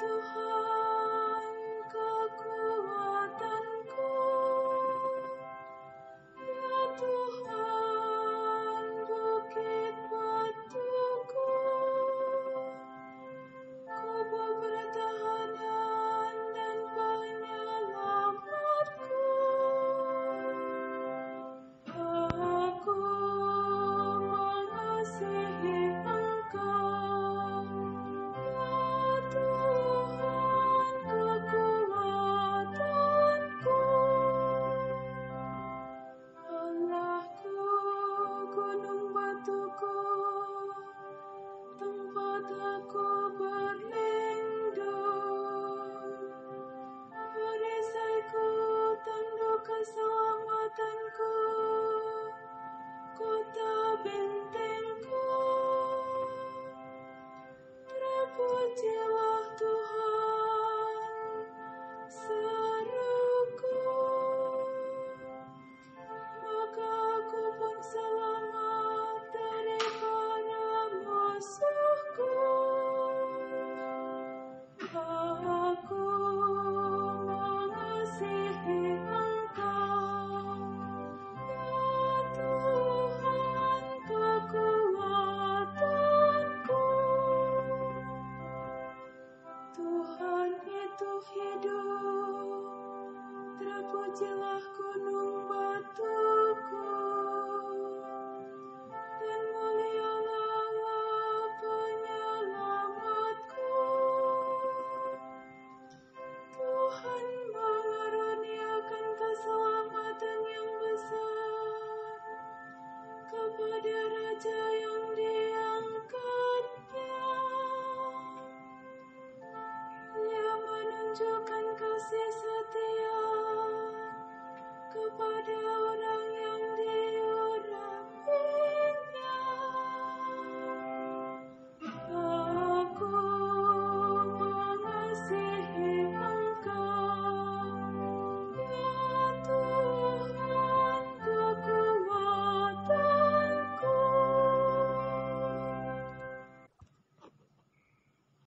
tu orang yang diurapi